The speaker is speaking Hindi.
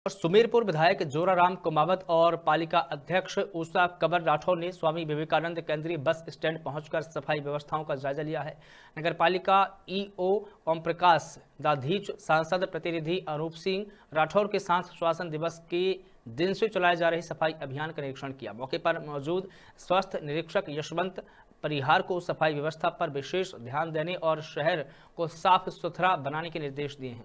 और सुमेरपुर विधायक जोराराम कुमावत और पालिका अध्यक्ष उषा कंवर राठौर ने स्वामी विवेकानंद केंद्रीय बस स्टैंड पहुंचकर सफ़ाई व्यवस्थाओं का जायजा लिया है। नगर पालिका ईओ ओम प्रकाश दाधीच सांसद प्रतिनिधि अनूप सिंह, राठौर के साथ सुशासन दिवस के दिन से चलाए जा रहे सफ़ाई अभियान का निरीक्षण किया। मौके पर मौजूद स्वास्थ्य निरीक्षक यशवंत परिहार को सफ़ाई व्यवस्था पर विशेष ध्यान देने और शहर को साफ़ सुथरा बनाने के निर्देश दिए हैं।